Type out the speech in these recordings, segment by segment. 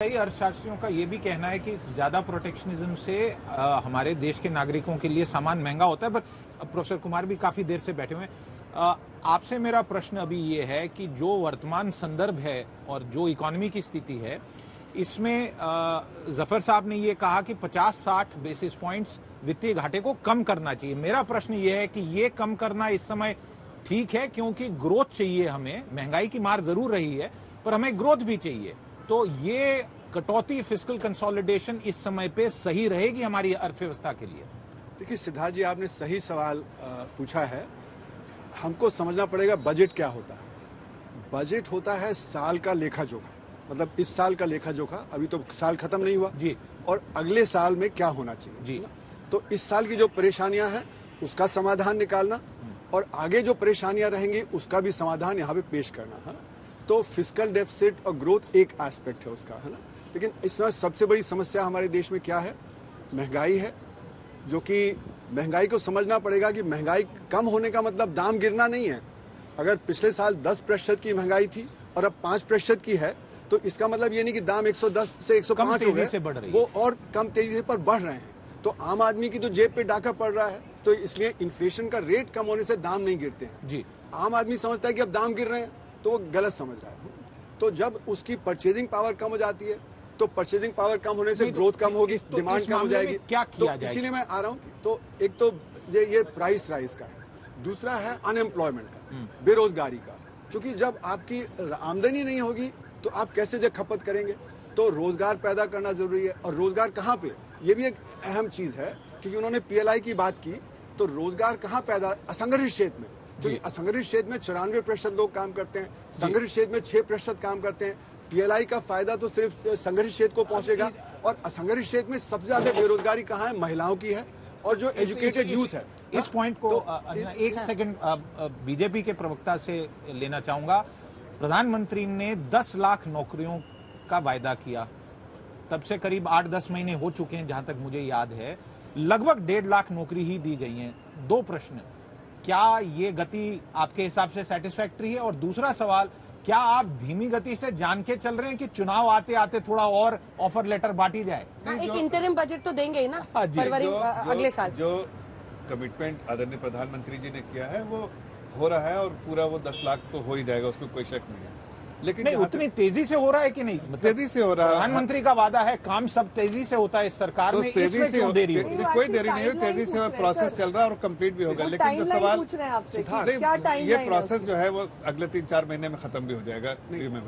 कई अर्थशास्त्रियों का ये भी कहना है कि ज़्यादा प्रोटेक्शनिज्म से आ, हमारे देश के नागरिकों के लिए सामान महँगा होता है पर प्रोफेसर कुमार भी काफ़ी देर से बैठे हुए हैं। आपसे मेरा प्रश्न अभी ये है कि जो वर्तमान संदर्भ है और जो इकोनॉमी की स्थिति है इसमें ज़फ़र साहब ने ये कहा कि 50-60 बेसिस पॉइंट्स वित्तीय घाटे को कम करना चाहिए। मेरा प्रश्न ये है कि ये कम करना इस समय ठीक है क्योंकि ग्रोथ चाहिए हमें महँगाई की मार ज़रूर रही है पर हमें ग्रोथ भी चाहिए। तो ये कटौती फ़िज़िकल कंसोलिडेशन इस समय पे सही रहेगी हमारी अर्थव्यवस्था के लिए? देखिए सिद्धार्थ जी आपने सही सवाल पूछा है। हमको समझना पड़ेगा बजट क्या होता है। बजट होता है साल का लेखा जोखा मतलब इस साल का लेखा जोखा अभी तो साल खत्म नहीं हुआ। जी। और अगले साल में क्या होना चाहिए जी। तो इस साल की जो परेशानियाँ हैं उसका समाधान निकालना और आगे जो परेशानियाँ रहेंगी उसका भी समाधान यहाँ पे पेश करना है। तो फ़िज़िकल डेफिसिट और ग्रोथ एक एस्पेक्ट है उसका है ना? लेकिन इस समय सबसे बड़ी समस्या हमारे देश में क्या है? महँगाई है जो कि महँगाई को समझना पड़ेगा कि महँगाई कम होने का मतलब दाम गिरना नहीं है। अगर पिछले साल 10 प्रतिशत की महँगाई थी और अब 5 प्रतिशत की है तो इसका मतलब ये नहीं कि दाम 110 से 105 हो गए से बढ़ रही वो और कम तेज़ी से पर बढ़ रहे हैं। तो आम आदमी की तो जेब पे डाका पड़ रहा है तो इसलिए इन्फ्लेशन का रेट कम होने से दाम नहीं गिरते हैं। जी। आम आदमी समझता है कि अब दाम गिर रहे हैं। तो वो गलत समझ रहा है। तो जब उसकी परचेजिंग पावर कम हो जाती है तो परचेजिंग पावर कम होने से ग्रोथ कम होगी तो डिमांड कम हो जाएगी। क्या किया तो इसीलिए मैं आ रहा हूँ तो एक तो ये ये प्राइस राइज का है। दूसरा है अनएम्प्लॉयमेंट का हम्म। बेरोजगारी का। क्योंकि जब आपकी आमदनी नहीं होगी तो आप कैसे जब खपत करेंगे? तो रोज़गार पैदा करना ज़रूरी है। और रोज़गार कहाँ पे? ये भी एक अहम चीज़ है क्योंकि उन्होंने पीएलआई की बात की तो रोज़गार कहाँ पैदा असंगठित क्षेत्र में? क्योंकि असंगठित क्षेत्र में चौरानवे प्रतिशत लोग काम करते हैं संगठित क्षेत्र में छह प्रतिशत काम करते हैं। पीएलआई का फ़ायदा तो सिर्फ़ संगठित क्षेत्र को पहुंचेगा। और असंगठित क्षेत्र में सबसे ज़्यादा बेरोजगारी कहाँ है? महिलाओं की है। और जो एजुकेटेड यूथ है। इस पॉइंट को तो, एक सेकंड बीजेपी के प्रवक्ता से लेना चाहूँगा। प्रधानमंत्री ने 10 लाख नौकरियों का वायदा किया। तब से करीब 8-10 महीने हो चुके हैं जहाँ तक मुझे याद है। लगभग डेढ़ लाख नौकरी ही दी गई हैं। दो प्रश्न। क्या ये गति आपके हिसाब से सेटिस्फैक्ट्री है? और दूसरा सवाल क्या आप धीमी गति से जान के चल रहे हैं कि चुनाव आते आते थोड़ा और ऑफ़र लेटर बांटी जाए? हाँ, एक इंटरिम बजट तो देंगे ही ना हाँ फरवरी अगले साल। जो कमिटमेंट आदरणीय प्रधानमंत्री जी ने किया है वो हो रहा है और पूरा वो दस लाख तो हो ही जाएगा उसमें कोई शक नहीं है। लेकिन नहीं उतनी तेज़ी से हो रहा है कि नहीं? मतलब तेज़ी से हो रहा है। प्रधानमंत्री का वादा है काम सब तेज़ी से होता है इस सरकार तो में तेज़ी से क्यों देरी हो? कोई देरी नहीं है तेज़ी से प्रोसेस चल रहा है और कंप्लीट भी होगा। लेकिन जो सवाल ये प्रोसेस जो है वो अगले तीन चार महीने में खत्म भी हो जाएगा।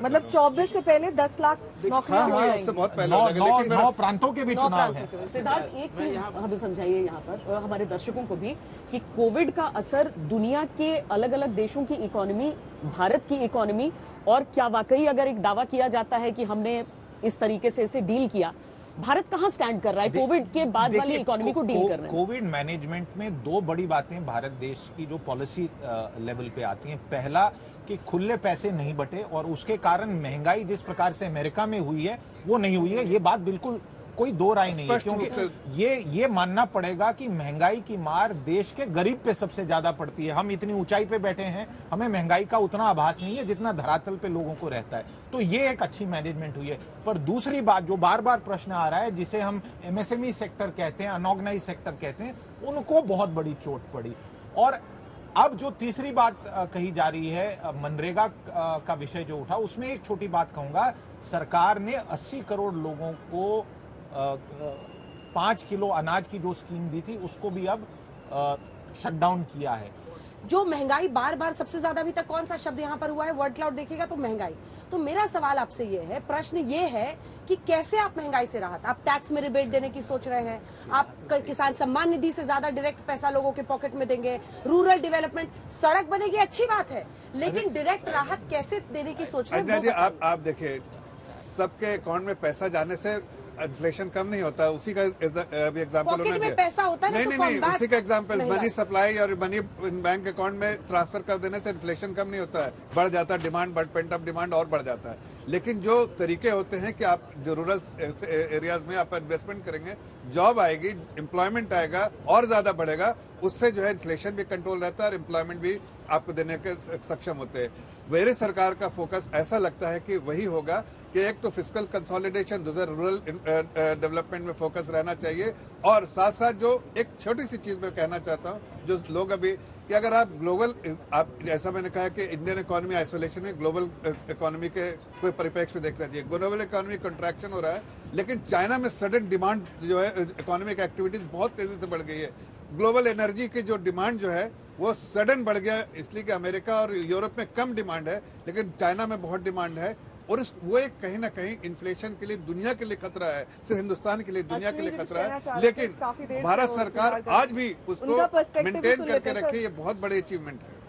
मतलब चौबीस से पहले दस लाख हाँ हाँ उससे बहुत पहले नौ प्रांतों के भी चुनाव है। सिद्धार्थ एक चीज़ हमें समझाइए यहाँ पर और हमारे दर्शकों को भी कि कोविड का असर दुनिया के अलग अलग देशों की इकोनॉमी भारत की इकोनॉमी और क्या वाकई अगर एक दावा किया जाता है कि हमने इस तरीके से इसे डील किया भारत कहाँ स्टैंड कर रहा है? कोविड के बाद वाली इकोनॉमी को डील कर रहे हैं। कोविड मैनेजमेंट में दो बड़ी बातें भारत देश की जो पॉलिसी लेवल पे आती हैं। पहला कि खुले पैसे नहीं बटे और उसके कारण महँगाई जिस प्रकार से अमेरिका में हुई है वो नहीं हुई है। ये बात बिल्कुल कोई दो राय नहीं है क्योंकि ये ये मानना पड़ेगा कि महँगाई की मार देश के गरीब पे सबसे ज़्यादा पड़ती है। हम इतनी ऊंचाई पे बैठे हैं हमें महँगाई का उतना आभास नहीं है जितना धरातल पे लोगों को रहता है। तो ये एक अच्छी मैनेजमेंट हुई है। पर दूसरी बात जो बार बार प्रश्न आ रहा है जिसे हम एमएसएमई सेक्टर कहते हैं अनऑर्गेनाइज सेक्टर कहते हैं उनको बहुत बड़ी चोट पड़ी। और अब जो तीसरी बात कही जा रही है मनरेगा का विषय जो उठा उसमें एक छोटी बात कहूँगा। सरकार ने 80 करोड़ लोगों को पाँच किलो अनाज की जो स्कीम दी थी उसको भी अब शटडाउन किया है। जो महँगाई बार बार सबसे ज़्यादा अभी तक कौन सा शब्द यहाँ पर हुआ है? वर्ड क्लाउड देखिएगा तो महँगाई। तो मेरा सवाल आपसे ये है प्रश्न ये है कि कैसे आप महँगाई से राहत? आप टैक्स में रिबेट देने की सोच रहे हैं। आप किसान सम्मान निधि से ज़्यादा डायरेक्ट पैसा लोगों के पॉकेट में देंगे। रूरल डेवलपमेंट सड़क बनेगी अच्छी बात है। लेकिन डायरेक्ट राहत कैसे देने की सोच रहे हैं? आप आप देखिए सबके अकाउंट में पैसा जाने से इन्फ्लेशन कम नहीं होता उसी का अभी एग्ज़ाम्पल होना चाहिए पैसा होता नहीं नहीं नहीं उसी का एग्ज़ाम्पल मनी सप्लाई और मनी बैंक अकाउंट में ट्रांसफ़र कर देने से इन्फ्लेशन कम नहीं होता है। बढ़ जाता है डिमांड बढ़ पेंट अप डिमांड और बढ़ जाता है। लेकिन जो तरीके होते हैं कि आप जो रूरल एरियाज़ में आप इन्वेस्टमेंट करेंगे जॉब आएगी एम्प्लॉयमेंट आएगा और ज़्यादा बढ़ेगा उससे जो है इन्फ्लेशन भी कंट्रोल रहता है और एम्प्लॉयमेंट भी आपको देने के सक्षम होते हैं। मेरे सरकार का फोकस ऐसा लगता है कि वही होगा कि एक तो फ़िज़िकल कंसोलिडेशन दूसरा रूरल डेवलपमेंट में फोकस रहना चाहिए। और साथ साथ जो एक छोटी सी चीज़ मैं कहना चाहता हूँ, जो लोग अभी, कि अगर आप ग्लोबल आप, जैसा मैंने कहा कि इंडियन इकोनॉमी आइसोलेशन में ग्लोबल इकोनॉमी के कोई परिप्रेक्ष्य में देखना चाहिए ग्लोबल इकोनॉमी कंट्रैक्शन हो रहा है, लेकिन चाइना में सडन डिमांड जो है इकोनॉमिक एक्टिविटीज़ बहुत तेज़ी से बढ़ गई है। ग्लोबल एनर्जी की जो डिमांड जो है, वो सडन बढ़ गया, इसलिए कि अमेरिका और यूरोप में कम डिमांड है, लेकिन चाइना में बहुत डिमांड है। और इस वो एक कहीं ना कहीं इन्फ्लेशन के लिए दुनिया के लिए खतरा है। सिर्फ़ हिंदुस्तान के लिए दुनिया के लिए खतरा है। लेकिन भारत सरकार आज भी उसको मेंटेन करके रखे ये बहुत बड़ी अचीवमेंट है।